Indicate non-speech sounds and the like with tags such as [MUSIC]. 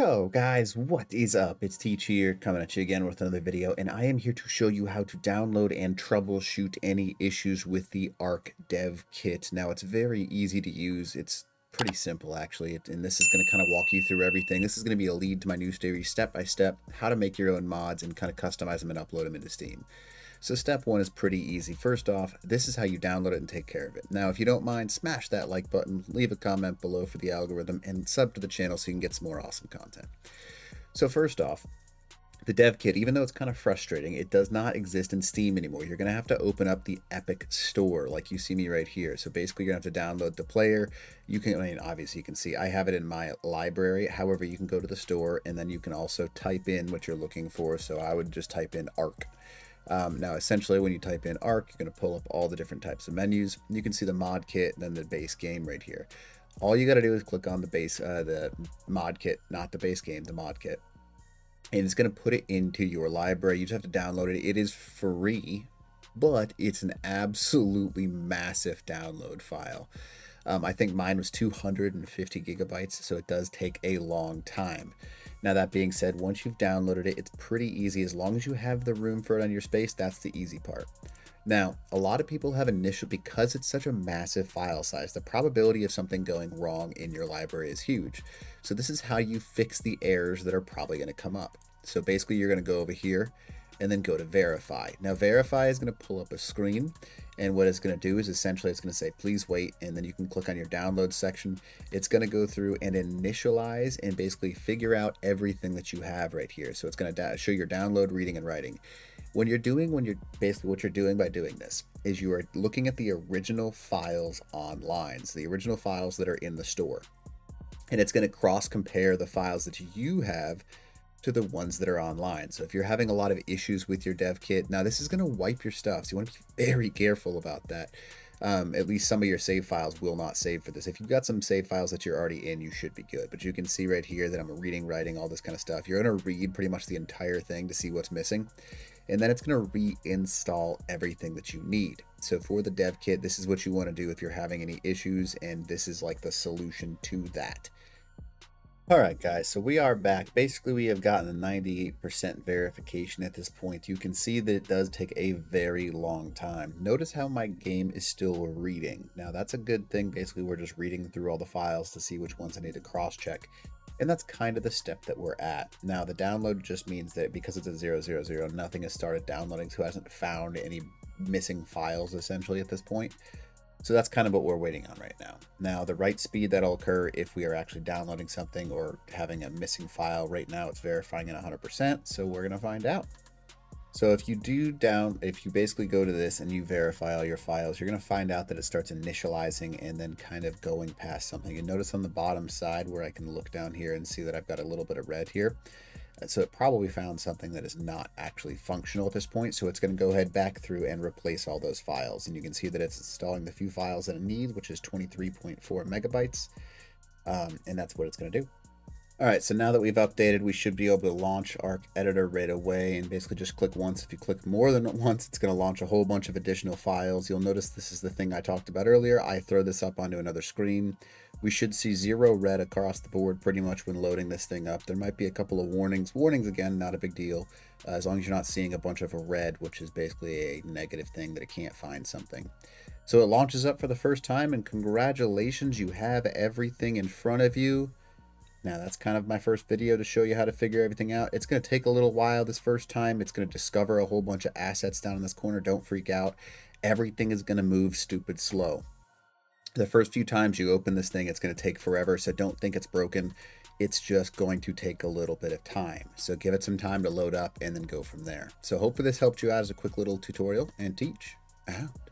Yo guys, what is up? It's Teach here coming at you again with another video and I am here to show you how to download and troubleshoot any issues with the Ark Dev Kit. Now it's very easy to use. It's pretty simple actually and this is going to kind of walk you through everything. This is going to be a lead to my new series step by step how to make your own mods and kind of customize them and upload them into Steam. So step one is pretty easy. First off, this is how you download it and take care of it. Now, if you don't mind, smash that like button, leave a comment below for the algorithm, and sub to the channel so you can get some more awesome content. So first off, the dev kit, even though it's kind of frustrating, it does not exist in Steam anymore. You're going to have to open up the Epic Store like you see me right here. So basically you're going to have to download the player. You can, I mean, obviously you can see I have it in my library. However, you can go to the store and then you can also type in what you're looking for. So I would just type in ARK. Um, now, essentially, when you type in ARK, you're going to pull up all the different types of menus. You can see the mod kit and then the base game right here. All you got to do is click on the base, uh, the mod kit, not the base game, the mod kit. And it's going to put it into your library. You just have to download it. It is free, but it's an absolutely massive download file. Um, I think mine was 250 gigabytes, so it does take a long time. Now, that being said, once you've downloaded it, it's pretty easy. As long as you have the room for it on your space, that's the easy part. Now, a lot of people have initial, because it's such a massive file size, the probability of something going wrong in your library is huge. So this is how you fix the errors that are probably going to come up. So basically you're going to go over here and then go to verify. Now verify is going to pull up a screen and what it's going to do is essentially it's going to say please wait and then you can click on your download section. It's going to go through and initialize and basically figure out everything that you have right here. So it's going to show your download, reading, and writing. When you're doing, when you're basically what you're doing by doing this is you are looking at the original files online, so the original files that are in the store. And it's going to cross compare the files that you have to the ones that are online. So if you're having a lot of issues with your dev kit, now this is going to wipe your stuff. So you want to be very careful about that. Um, at least some of your save files will not save for this. If you've got some save files that you're already in, you should be good. But you can see right here that I'm reading, writing, all this kind of stuff. You're going to read pretty much the entire thing to see what's missing. And then it's going to reinstall everything that you need. So for the dev kit, this is what you want to do if you're having any issues. And this is like the solution to that. Alright guys, so we are back. Basically we have gotten a 98% verification at this point. You can see that it does take a very long time. Notice how my game is still reading. Now that's a good thing. Basically we're just reading through all the files to see which ones I need to cross check. And that's kind of the step that we're at. Now the download just means that because it's a 000, nothing has started downloading, so it hasn't found any missing files essentially at this point. So that's kind of what we're waiting on right now. Now, the write speed that'll occur if we are actually downloading something or having a missing file, right now it's verifying at 100%, so we're going to find out. So if you do down, if you basically go to this and you verify all your files, you're going to find out that it starts initializing and then kind of going past something. And notice on the bottom side where I can look down here and see that I've got a little bit of red here. So it probably found something that is not actually functional at this point. So it's going to go ahead back through and replace all those files. And you can see that it's installing the few files that it needs, which is 23.4 megabytes. Um, and that's what it's going to do. All right, so now that we've updated, we should be able to launch Ark Editor right away and basically just click once. If you click more than [LAUGHS] once, it's going to launch a whole bunch of additional files. You'll notice this is the thing I talked about earlier. I throw this up onto another screen. We should see zero red across the board pretty much when loading this thing up. There might be a couple of warnings. Warnings, again, not a big deal, uh, as long as you're not seeing a bunch of red, which is basically a negative thing that it can't find something. So it launches up for the first time, and congratulations, you have everything in front of you. Now that's kind of my first video to show you how to figure everything out. It's going to take a little while this first time. It's going to discover a whole bunch of assets down in this corner. Don't freak out. Everything is going to move stupid slow. The first few times you open this thing, it's going to take forever. So don't think it's broken. It's just going to take a little bit of time. So give it some time to load up and then go from there. So hopefully this helped you out as a quick little tutorial and teach out.